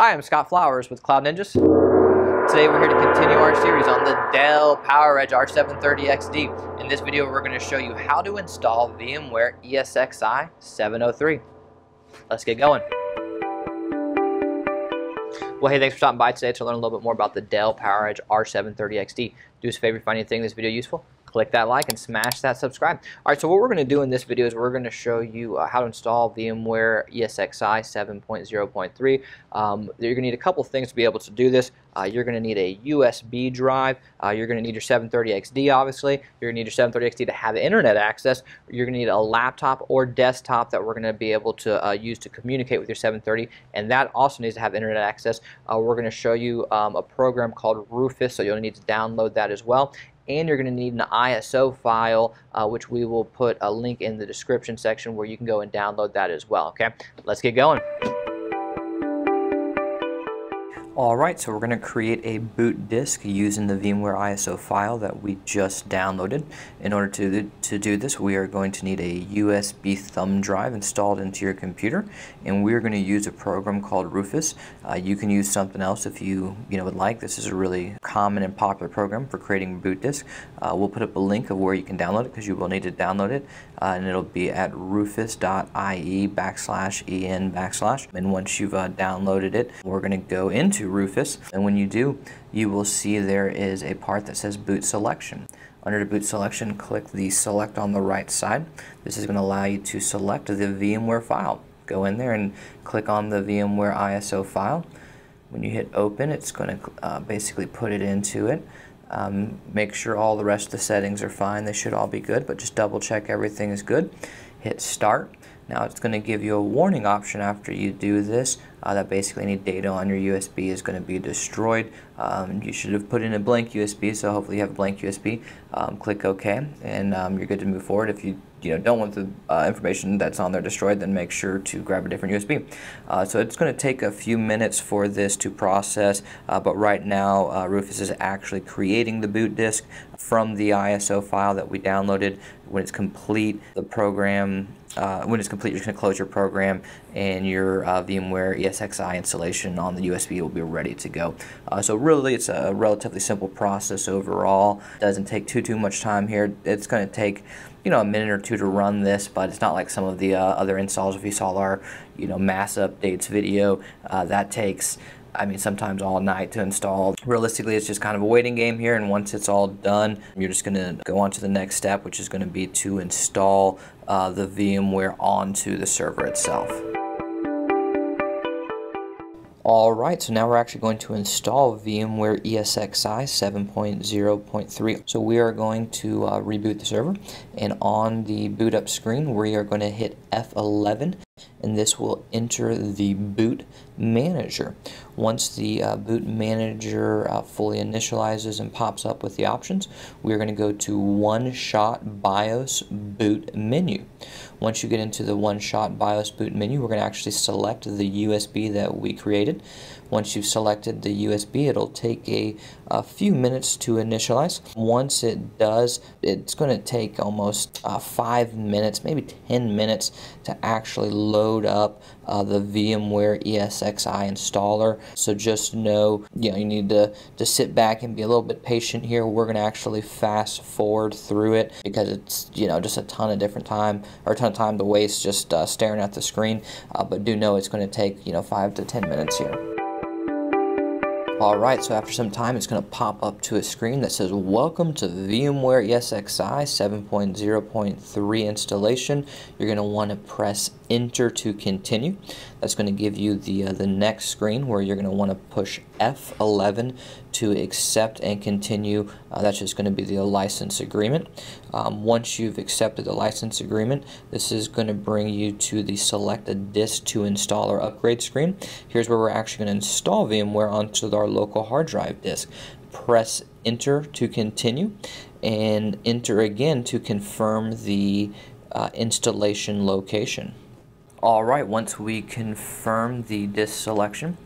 Hi, I'm Scott Flowers with Cloud Ninjas. Today we're here to continue our series on the Dell PowerEdge R730XD. In this video we're going to show you how to install VMware ESXi 703. Let's get going. Well, hey, thanks for stopping by today to learn a little bit more about the Dell PowerEdge R730XD. Do us a favor if you find anything in this video useful, click that like and smash that subscribe. All right, so what we're going to do in this video is we're going to show you uh, how to install VMware ESXi 7.0.3. Um, you're going to need a couple things to be able to do this. Uh, you're going to need a USB drive. Uh, you're going to need your 730XD, obviously. You're going to need your 730XD to have internet access. You're going to need a laptop or desktop that we're going to be able to uh, use to communicate with your 730, and that also needs to have internet access. Uh, we're going to show you um, a program called Rufus, so you'll need to download that as well and you're going to need an ISO file, uh, which we will put a link in the description section where you can go and download that as well. Okay, let's get going. Alright, so we're going to create a boot disk using the VMware ISO file that we just downloaded. In order to, to do this, we are going to need a USB thumb drive installed into your computer, and we're going to use a program called Rufus. Uh, you can use something else if you, you know, would like. This is a really common and popular program for creating boot disk. Uh, we'll put up a link of where you can download it because you will need to download it, uh, and it'll be at rufus.ie backslash en backslash. And once you've uh, downloaded it, we're going to go into Rufus. And when you do, you will see there is a part that says boot selection. Under the boot selection, click the select on the right side. This is going to allow you to select the VMware file. Go in there and click on the VMware ISO file. When you hit open, it's going to uh, basically put it into it. Um, make sure all the rest of the settings are fine. They should all be good, but just double check everything is good. Hit start. Now it's going to give you a warning option after you do this uh, that basically any data on your USB is going to be destroyed. Um, you should have put in a blank USB, so hopefully you have a blank USB. Um, click OK, and um, you're good to move forward. If you you know don't want the uh, information that's on there destroyed, then make sure to grab a different USB. Uh, so it's going to take a few minutes for this to process, uh, but right now uh, Rufus is actually creating the boot disk from the ISO file that we downloaded. When it's complete, the program uh, when it's complete, you're going to close your program and your uh, VMware ESXi installation on the USB will be ready to go. Uh, so really, it's a relatively simple process overall. Doesn't take too, too much time here. It's going to take you know a minute or two to run this, but it's not like some of the uh, other installs. If you saw our you know mass updates video, uh, that takes I mean, sometimes all night to install. Realistically, it's just kind of a waiting game here, and once it's all done, you're just going to go on to the next step, which is going to be to install uh, the VMware onto the server itself. Alright, so now we're actually going to install VMware ESXi 7.0.3. So we are going to uh, reboot the server, and on the boot up screen, we are going to hit F11 and this will enter the boot manager. Once the uh, boot manager uh, fully initializes and pops up with the options, we're going to go to one-shot BIOS boot menu. Once you get into the one-shot BIOS boot menu, we're going to actually select the USB that we created. Once you've selected the USB, it'll take a, a few minutes to initialize. Once it does, it's going to take almost uh, five minutes, maybe 10 minutes to actually load up uh, the VMware ESXi installer. So just know, you know, you need to, to sit back and be a little bit patient here. We're going to actually fast forward through it because it's, you know, just a ton of different time or a ton of time to waste just uh, staring at the screen. Uh, but do know it's going to take, you know, five to 10 minutes here. Alright, so after some time it's going to pop up to a screen that says Welcome to VMware ESXi 7.0.3 installation. You're going to want to press enter to continue. That's going to give you the, uh, the next screen where you're going to want to push F11 to accept and continue. Uh, that's just going to be the license agreement. Um, once you've accepted the license agreement, this is going to bring you to the select a disk to install or upgrade screen. Here's where we're actually going to install VMware onto our local hard drive disk. Press enter to continue and enter again to confirm the uh, installation location. Alright, once we confirm the disk selection,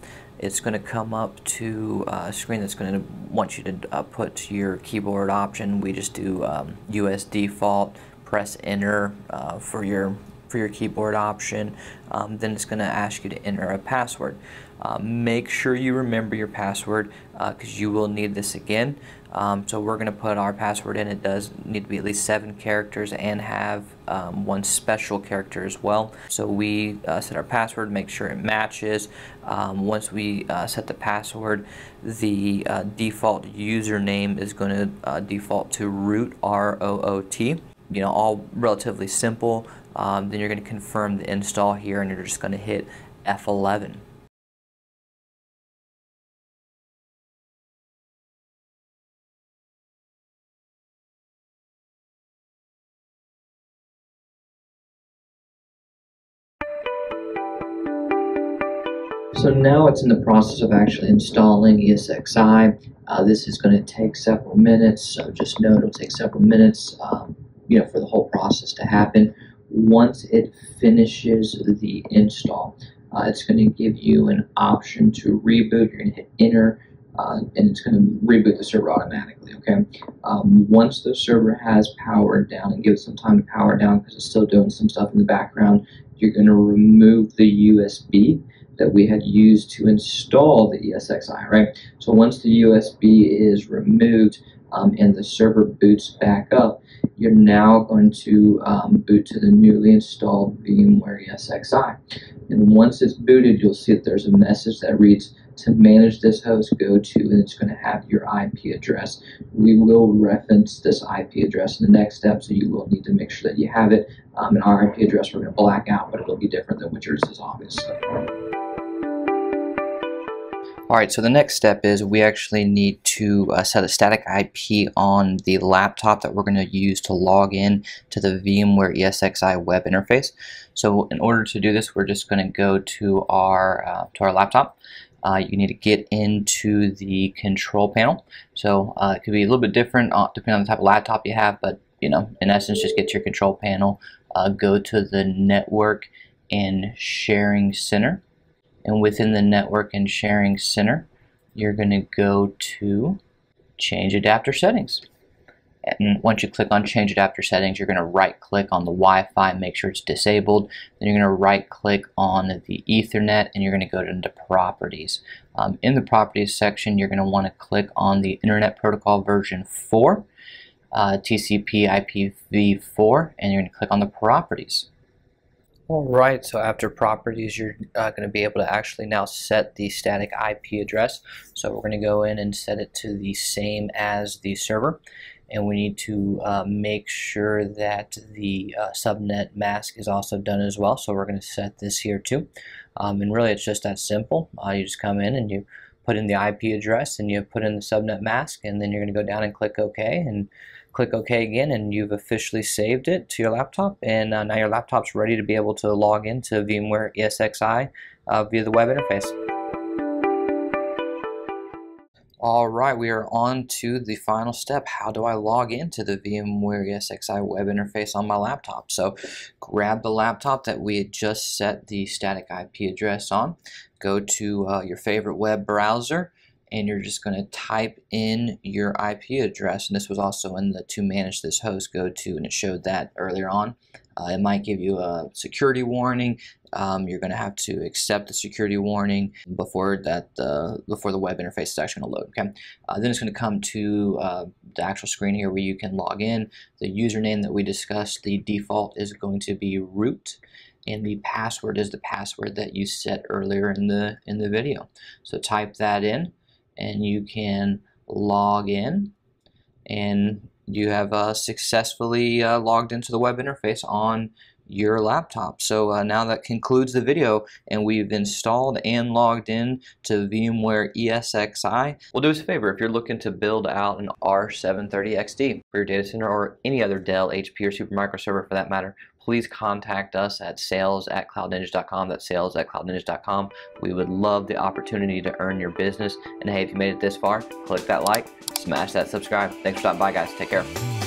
it's going to come up to uh, a screen that's going to want you to uh, put your keyboard option. We just do um, US default, press enter uh, for your for your keyboard option. Um, then it's going to ask you to enter a password. Uh, make sure you remember your password because uh, you will need this again. Um, so we're going to put our password in. It does need to be at least seven characters and have um, one special character as well. So we uh, set our password, make sure it matches. Um, once we uh, set the password, the uh, default username is going to uh, default to root, R-O-O-T. You know, all relatively simple. Um, then you're going to confirm the install here and you're just going to hit F11. So now it's in the process of actually installing ESXi. Uh, this is going to take several minutes, so just know it'll take several minutes um, you know, for the whole process to happen. Once it finishes the install, uh, it's going to give you an option to reboot. You're going to hit enter, uh, and it's going to reboot the server automatically. Okay. Um, once the server has powered down, and give it some time to power down because it's still doing some stuff in the background, you're going to remove the USB that we had used to install the ESXi, right? So once the USB is removed um, and the server boots back up, you're now going to um, boot to the newly installed VMware ESXi. And once it's booted, you'll see that there's a message that reads, to manage this host, go to, and it's going to have your IP address. We will reference this IP address in the next step, so you will need to make sure that you have it. Um, and our IP address we're going to black out, but it'll be different than what yours is, obviously. Alright, so the next step is we actually need to uh, set a static IP on the laptop that we're going to use to log in to the VMware ESXi web interface. So in order to do this, we're just going to go to our, uh, to our laptop. Uh, you need to get into the control panel. So uh, it could be a little bit different uh, depending on the type of laptop you have, but you know, in essence, just get to your control panel, uh, go to the network and sharing center and within the network and sharing center you're going to go to change adapter settings. And once you click on change adapter settings you're going to right click on the Wi-Fi make sure it's disabled. Then you're going to right click on the Ethernet and you're going to go into properties. Um, in the properties section you're going to want to click on the Internet Protocol version 4 uh, TCP IPv4 and you're going to click on the properties Alright, so after properties, you're uh, going to be able to actually now set the static IP address. So we're going to go in and set it to the same as the server. And we need to uh, make sure that the uh, subnet mask is also done as well. So we're going to set this here too. Um, and really, it's just that simple. Uh, you just come in and you put in the IP address and you put in the subnet mask, and then you're going to go down and click OK. And click OK again and you've officially saved it to your laptop and uh, now your laptop's ready to be able to log into VMware ESXi uh, via the web interface. Alright, we are on to the final step. How do I log into the VMware ESXi web interface on my laptop? So grab the laptop that we had just set the static IP address on. Go to uh, your favorite web browser and you're just going to type in your IP address and this was also in the to manage this host go to and it showed that earlier on. Uh, it might give you a security warning. Um, you're going to have to accept the security warning before that uh, before the web interface is actually going to load okay? Uh, then it's going to come to uh, the actual screen here where you can log in. The username that we discussed the default is going to be root and the password is the password that you set earlier in the in the video. So type that in and you can log in and you have uh, successfully uh, logged into the web interface on your laptop. So uh, now that concludes the video and we've installed and logged in to VMware ESXi. We'll do us a favor if you're looking to build out an R730XD for your data center or any other Dell, HP, or Supermicro server for that matter, please contact us at sales at cloudninjas.com. That's sales at cloudninjas.com. We would love the opportunity to earn your business. And hey, if you made it this far, click that like, smash that subscribe. Thanks for stopping by, guys. Take care.